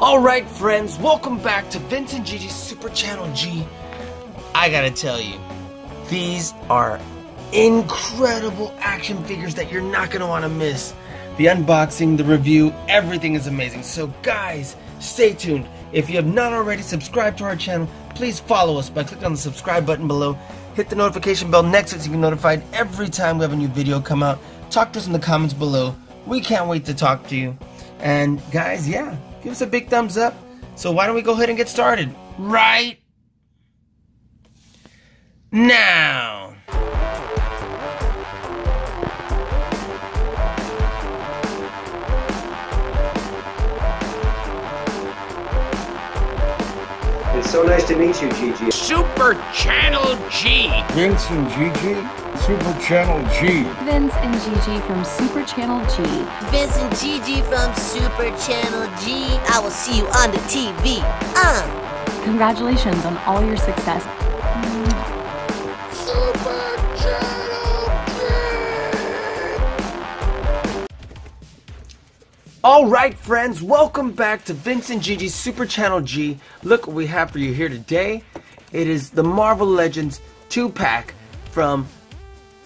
Alright friends, welcome back to Vince and Gigi's Super Channel G. I gotta tell you, these are incredible action figures that you're not gonna wanna miss. The unboxing, the review, everything is amazing. So guys, stay tuned. If you have not already subscribed to our channel, please follow us by clicking on the subscribe button below. Hit the notification bell next to it so you can be notified every time we have a new video come out. Talk to us in the comments below. We can't wait to talk to you. And guys, yeah, give us a big thumbs up. So why don't we go ahead and get started? Right now. It's so nice to meet you, Gigi. Super Channel G. Vince and Gigi, Super Channel G. Vince and Gigi from Super Channel G. Vince and Gigi from Super Channel G. I will see you on the TV. Uh. Congratulations on all your success. Super Channel G. Alright friends, welcome back to Vince and Gigi's Super Channel G. Look what we have for you here today. It is the Marvel Legends 2-pack from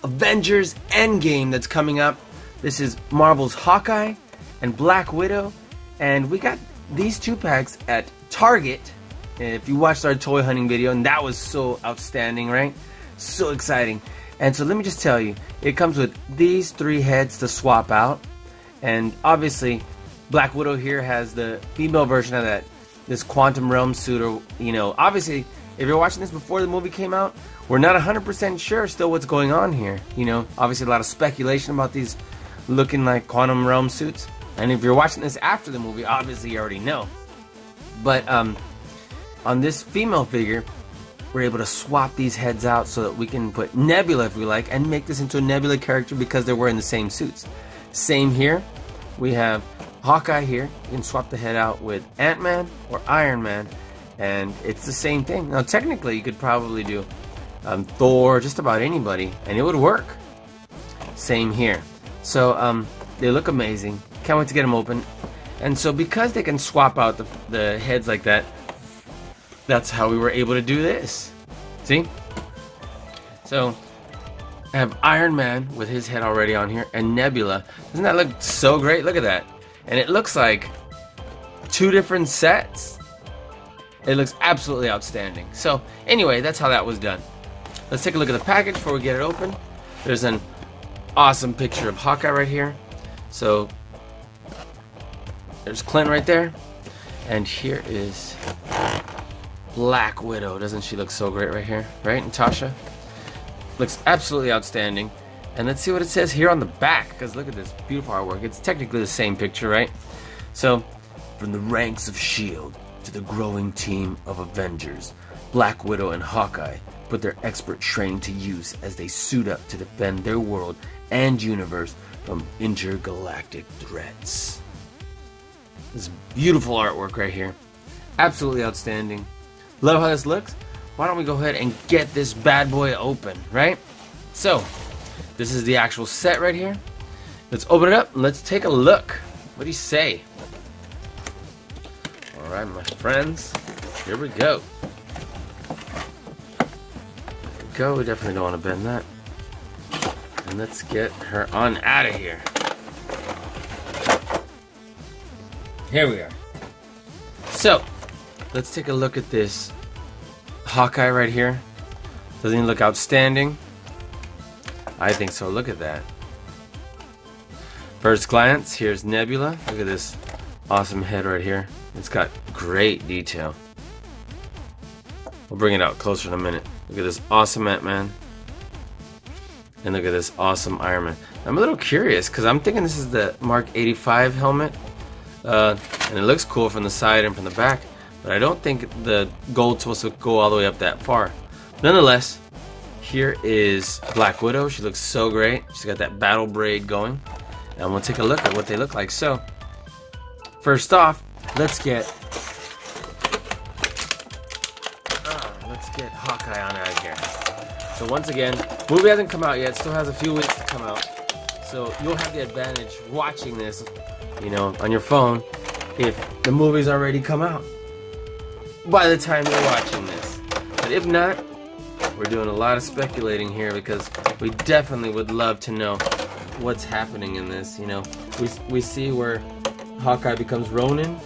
Avengers Endgame that's coming up. This is Marvel's Hawkeye and Black Widow. And we got these two packs at Target. If you watched our toy hunting video, and that was so outstanding, right? So exciting. And so let me just tell you, it comes with these three heads to swap out. And obviously, Black Widow here has the female version of that, this quantum realm suit. Or you know, obviously, if you're watching this before the movie came out, we're not 100% sure still what's going on here. You know, obviously a lot of speculation about these looking like quantum realm suits. And if you're watching this after the movie, obviously you already know. But um, on this female figure, we're able to swap these heads out so that we can put Nebula if we like and make this into a Nebula character because they're wearing the same suits. Same here. We have Hawkeye here. You can swap the head out with Ant-Man or Iron Man and it's the same thing. Now technically you could probably do um, Thor, just about anybody and it would work. Same here. So um, they look amazing. Can't wait to get them open. And so because they can swap out the, the heads like that, that's how we were able to do this. See? So I have Iron Man with his head already on here and Nebula. Doesn't that look so great? Look at that. And it looks like two different sets. It looks absolutely outstanding. So anyway, that's how that was done. Let's take a look at the package before we get it open. There's an awesome picture of Hawkeye right here. So there's Clint right there. And here is Black Widow. Doesn't she look so great right here? Right, Natasha? Looks absolutely outstanding. And let's see what it says here on the back, because look at this beautiful artwork. It's technically the same picture, right? So, from the ranks of S.H.I.E.L.D. to the growing team of Avengers, Black Widow and Hawkeye put their expert training to use as they suit up to defend their world and universe from intergalactic threats. This beautiful artwork right here. Absolutely outstanding. Love how this looks. Why don't we go ahead and get this bad boy open, right? So, this is the actual set right here. Let's open it up and let's take a look. What do you say? Alright, my friends. Here we go. Go. We definitely don't want to bend that. And let's get her on out of here. Here we are. So, let's take a look at this Hawkeye right here. Doesn't he look outstanding? I think so. Look at that. First glance, here's Nebula. Look at this awesome head right here. It's got great detail. We'll bring it out closer in a minute. Look at this awesome Ant-Man. And look at this awesome Iron Man. I'm a little curious because I'm thinking this is the Mark 85 helmet. Uh, and it looks cool from the side and from the back. But I don't think the gold's supposed to go all the way up that far. Nonetheless, here is Black Widow. She looks so great. She's got that battle braid going. And we'll take a look at what they look like. So, first off, let's get So once again, movie hasn't come out yet. Still has a few weeks to come out. So you'll have the advantage watching this, you know, on your phone if the movie's already come out by the time you're watching this. But if not, we're doing a lot of speculating here because we definitely would love to know what's happening in this. You know, we, we see where Hawkeye becomes Ronin.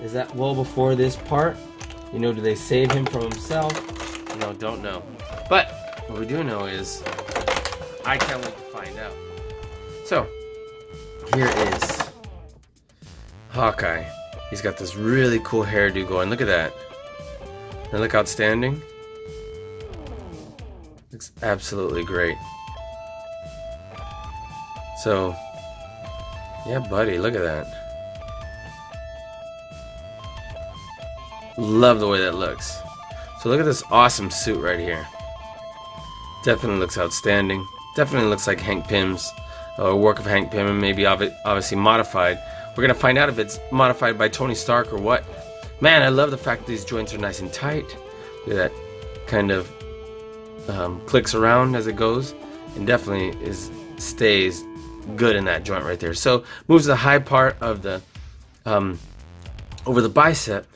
Is that well before this part? You know, do they save him from himself? You know, don't know. What we do know is I can't wait to find out. So, here is Hawkeye. He's got this really cool hairdo going. Look at that. Doesn't look outstanding? Looks absolutely great. So, yeah, buddy, look at that. Love the way that looks. So look at this awesome suit right here. Definitely looks outstanding. Definitely looks like Hank Pym's a work of Hank Pym and maybe obviously modified. We're gonna find out if it's modified by Tony Stark or what. Man, I love the fact that these joints are nice and tight. That kind of um, clicks around as it goes, and definitely is stays good in that joint right there. So moves the high part of the um, over the bicep.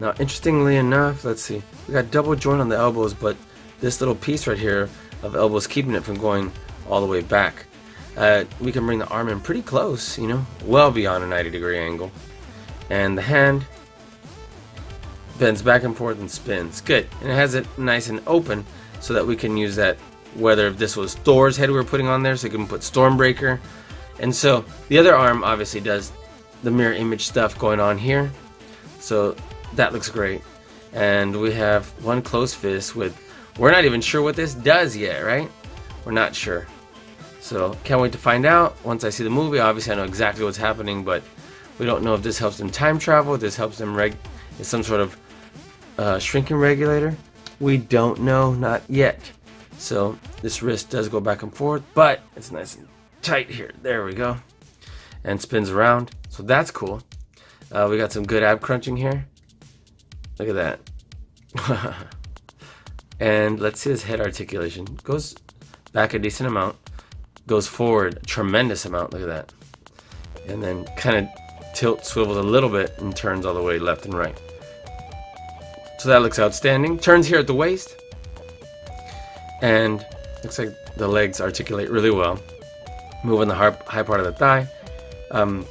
Now, interestingly enough, let's see, we got double joint on the elbows, but this little piece right here of elbows keeping it from going all the way back. Uh, we can bring the arm in pretty close, you know, well beyond a 90 degree angle. And the hand bends back and forth and spins. Good. And it has it nice and open so that we can use that, whether if this was Thor's head we were putting on there, so we can put Stormbreaker. And so the other arm obviously does the mirror image stuff going on here. So that looks great. And we have one close fist with, we're not even sure what this does yet, right? We're not sure. So can't wait to find out. Once I see the movie, obviously I know exactly what's happening, but we don't know if this helps them time travel, this helps them reg is some sort of uh, shrinking regulator. We don't know, not yet. So this wrist does go back and forth, but it's nice and tight here. There we go. And spins around. So that's cool. Uh, we got some good ab crunching here. Look at that. and let's see this head articulation. Goes back a decent amount goes forward a tremendous amount. Look at that. And then kind of tilt, swivels a little bit, and turns all the way left and right. So that looks outstanding. Turns here at the waist. And looks like the legs articulate really well. Moving the high part of the thigh. Um,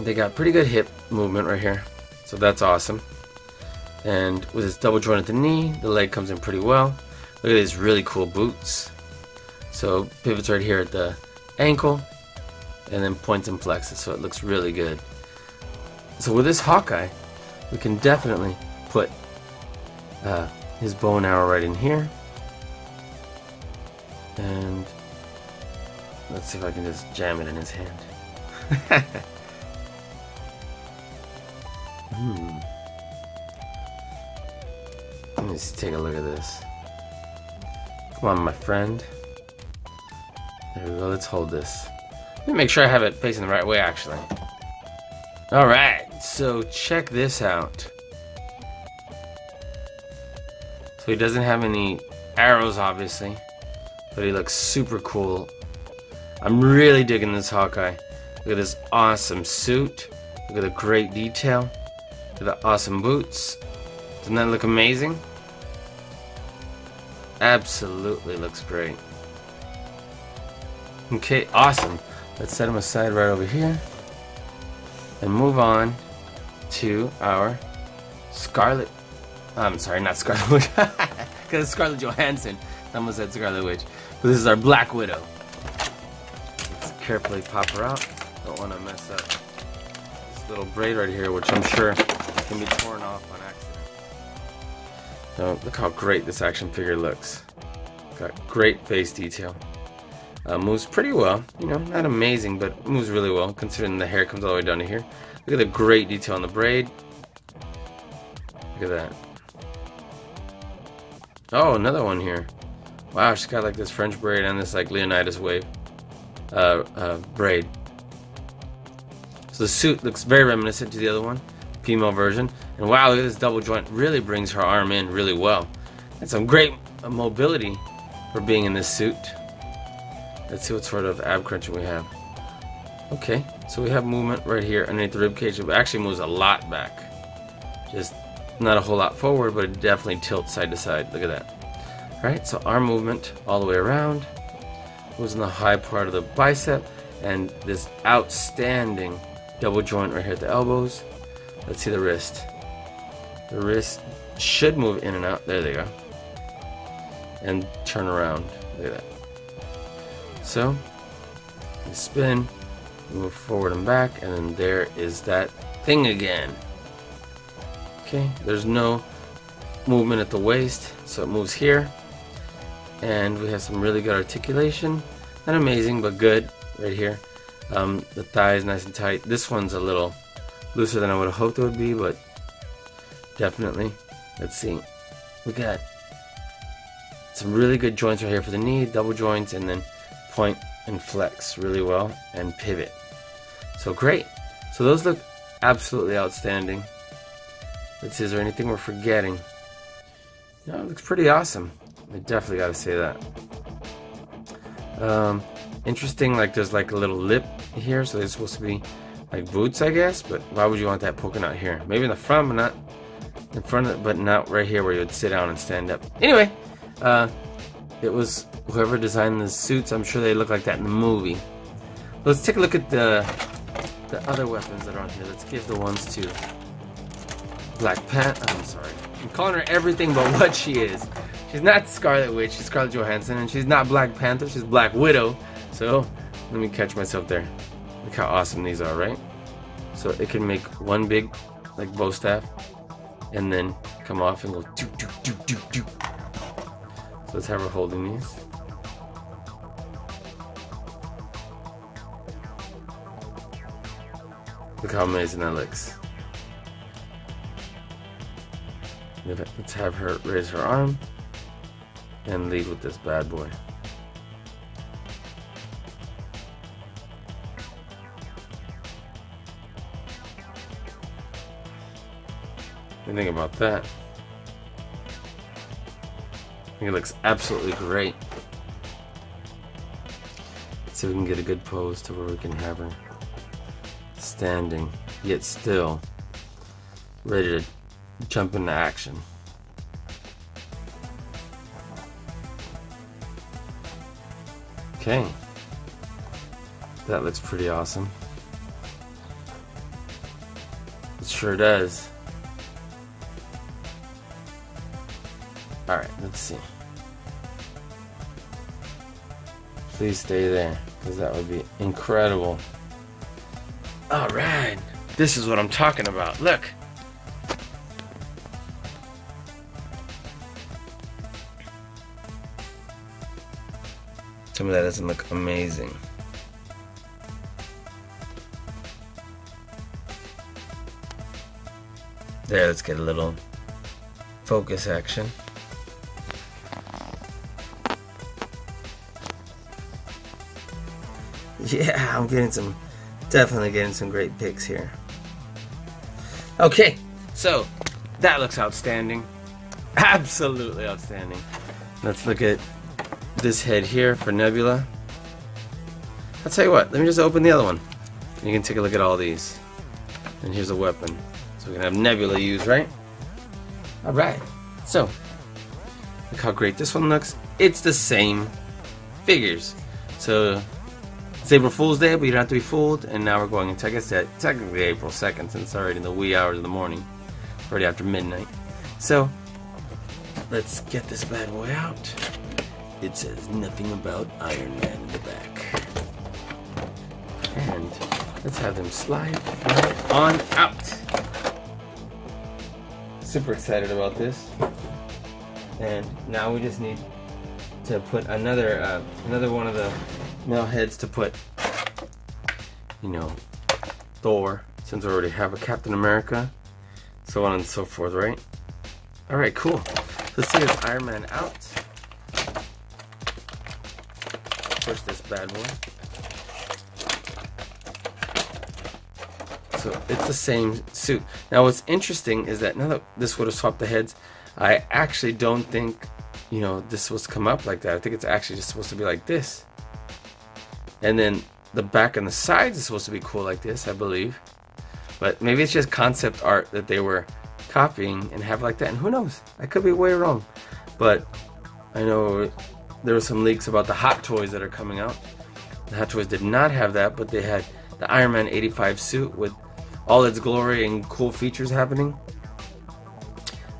they got pretty good hip movement right here. So that's awesome. And with his double joint at the knee, the leg comes in pretty well. Look at these really cool boots. So pivots right here at the ankle and then points and flexes so it looks really good. So with this Hawkeye, we can definitely put uh, his bow and arrow right in here. And let's see if I can just jam it in his hand. hmm. Just take a look at this. Come on, my friend. There we go, let's hold this. Let me make sure I have it facing the right way, actually. Alright, so check this out. So he doesn't have any arrows, obviously. But he looks super cool. I'm really digging this Hawkeye. Look at this awesome suit. Look at the great detail. Look at the awesome boots. Doesn't that look amazing? Absolutely looks great. Okay, awesome. Let's set them aside right over here. And move on to our Scarlet. I'm sorry, not Scarlet Witch. Because it's Scarlett Johansson. Almost said Scarlet Witch. But this is our Black Widow. Let's carefully pop her out. Don't want to mess up this little braid right here, which I'm sure can be torn off on accident. So look how great this action figure looks. Got great face detail. Uh, moves pretty well. You know, not amazing, but moves really well considering the hair comes all the way down to here. Look at the great detail on the braid. Look at that. Oh, another one here. Wow, she's got like this French braid and this like Leonidas wave uh, uh, braid. So the suit looks very reminiscent to the other one, female version. And wow, look at this double joint. Really brings her arm in really well. And some great mobility for being in this suit. Let's see what sort of ab crunching we have. Okay, So we have movement right here underneath the rib cage. It actually moves a lot back. Just not a whole lot forward, but it definitely tilts side to side. Look at that. All right, so arm movement all the way around. Moves in the high part of the bicep and this outstanding double joint right here at the elbows. Let's see the wrist. The wrist should move in and out. There they go. And turn around. Look at that. So, you spin, move forward and back, and then there is that thing again. Okay, there's no movement at the waist, so it moves here. And we have some really good articulation. Not amazing, but good right here. Um, the thigh is nice and tight. This one's a little looser than I would have hoped it would be, but definitely. Let's see. We got some really good joints right here for the knee, double joints, and then point and flex really well, and pivot. So great. So those look absolutely outstanding. Let's see, is there anything we're forgetting? No, it looks pretty awesome. I definitely got to say that. Um, interesting, like there's like a little lip here, so they're supposed to be like boots, I guess. But why would you want that poking out here? Maybe in the front, but not in front of, it but not right here where you would sit down and stand up. Anyway, uh, it was whoever designed the suits. I'm sure they look like that in the movie. Let's take a look at the the other weapons that are on here. Let's give the ones to Black Panther. I'm sorry. I'm calling her everything but what she is. She's not Scarlet Witch, she's Scarlett Johansson, and she's not Black Panther, she's Black Widow. So, let me catch myself there. Look how awesome these are, right? So it can make one big, like bow staff, and then come off and go do do do do do. So let's have her holding these. Look how amazing that looks. Let's have her raise her arm and lead with this bad boy. Think about that? I think it looks absolutely great. Let's see if we can get a good pose to where we can have her standing, yet still ready to jump into action. Okay. That looks pretty awesome. It sure does. Alright, let's see. Please stay there, because that would be incredible. Alright, this is what I'm talking about. Look. Some of that doesn't look amazing. There, let's get a little focus action. Yeah, I'm getting some, definitely getting some great picks here. Okay, so that looks outstanding. Absolutely outstanding. Let's look at this head here for Nebula. I'll tell you what, let me just open the other one. You can take a look at all these. And here's a weapon. So we can have Nebula use, right? Alright, so look how great this one looks. It's the same figures. So it's April Fool's Day, but you don't have to be fooled. And now we're going into, I guess, that uh, technically April 2nd, since it's already in the wee hours of the morning, already after midnight. So let's get this bad boy out. It says nothing about Iron Man in the back. And let's have them slide right on out. Super excited about this. And now we just need to put another uh, another one of the male heads to put, you know, Thor, since we already have a Captain America, so on and so forth, right? All right, cool. Let's see this Iron Man out. Push this bad boy. So it's the same suit. Now what's interesting is that now that this would have swapped the heads, I actually don't think, you know, this was come up like that. I think it's actually just supposed to be like this. And then the back and the sides is supposed to be cool like this, I believe. But maybe it's just concept art that they were copying and have like that. And who knows? I could be way wrong. But I know there were some leaks about the Hot Toys that are coming out. The Hot Toys did not have that, but they had the Iron Man 85 suit with all its glory and cool features happening.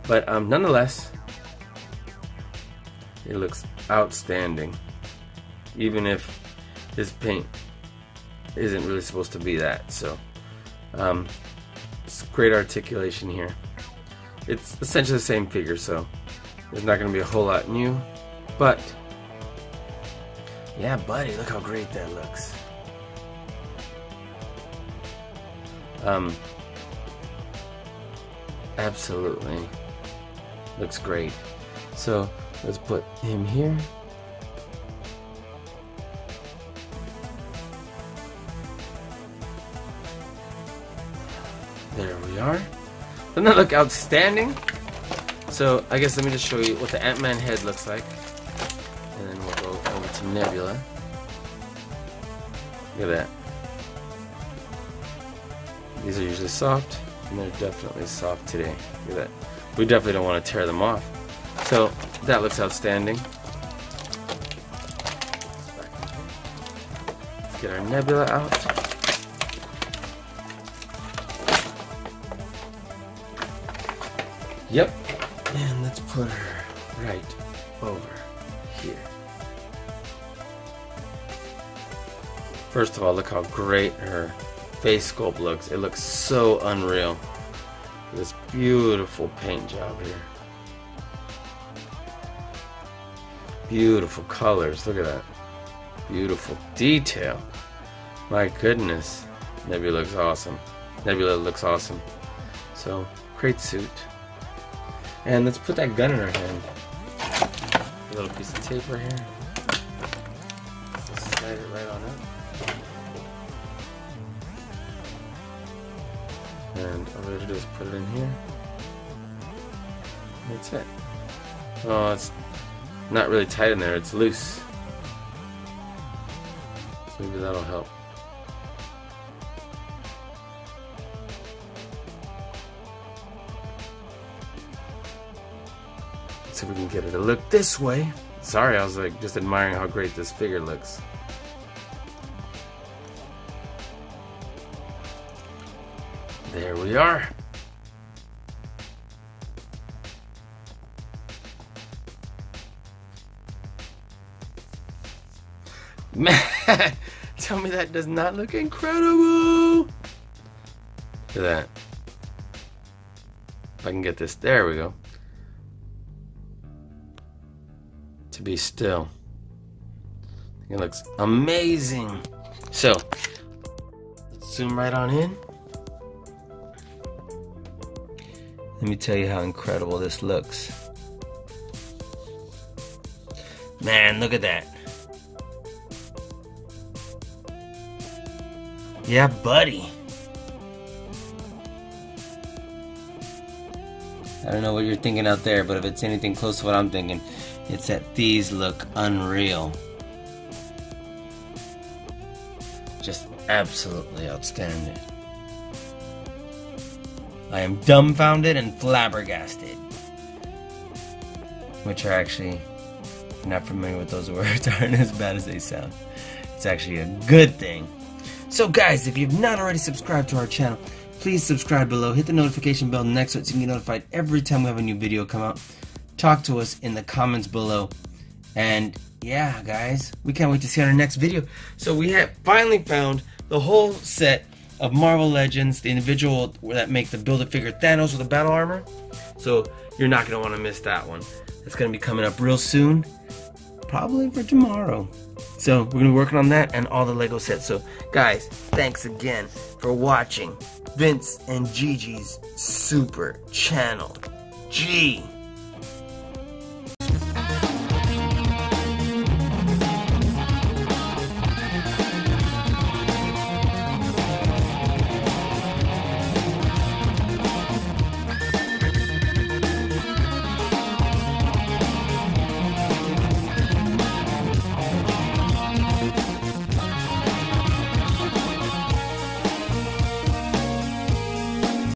But um, nonetheless, it looks outstanding. Even if this paint isn't really supposed to be that. So, um, it's great articulation here. It's essentially the same figure, so there's not going to be a whole lot new. But, yeah, buddy, look how great that looks. Um, absolutely. Looks great. So, let's put him here. There we are. Doesn't that look outstanding? So I guess let me just show you what the Ant-Man head looks like. And then we'll go over to Nebula. Look at that. These are usually soft, and they're definitely soft today. Look at that. We definitely don't want to tear them off. So that looks outstanding. Let's get our Nebula out. Yep. And let's put her right over here. First of all, look how great her face sculpt looks. It looks so unreal. This beautiful paint job here. Beautiful colors. Look at that. Beautiful detail. My goodness. Nebula looks awesome. Nebula looks awesome. So, great suit. And let's put that gun in our hand. A little piece of tape right here. Let's slide it right on up. And all we have to do is put it in here. That's it. Oh, it's not really tight in there, it's loose. So maybe that'll help. Let's see if we can get it to look this way. Sorry, I was like just admiring how great this figure looks. There we are. Tell me that does not look incredible. Look at that. If I can get this, there we go. To be still. It looks amazing. So, let's zoom right on in. Let me tell you how incredible this looks. Man, look at that. Yeah, buddy. I don't know what you're thinking out there, but if it's anything close to what I'm thinking, it's that these look unreal. Just absolutely outstanding. I am dumbfounded and flabbergasted. Which are actually, not familiar with those words, aren't as bad as they sound. It's actually a good thing. So guys, if you've not already subscribed to our channel, please subscribe below. Hit the notification bell next to it so you can get notified every time we have a new video come out. Talk to us in the comments below. And yeah, guys, we can't wait to see our next video. So we have finally found the whole set of Marvel Legends, the individual that make the Build-A-Figure Thanos with the battle armor. So you're not going to want to miss that one. It's going to be coming up real soon. Probably for tomorrow. So we're to be working on that and all the Lego sets. So guys, thanks again for watching Vince and Gigi's Super Channel G.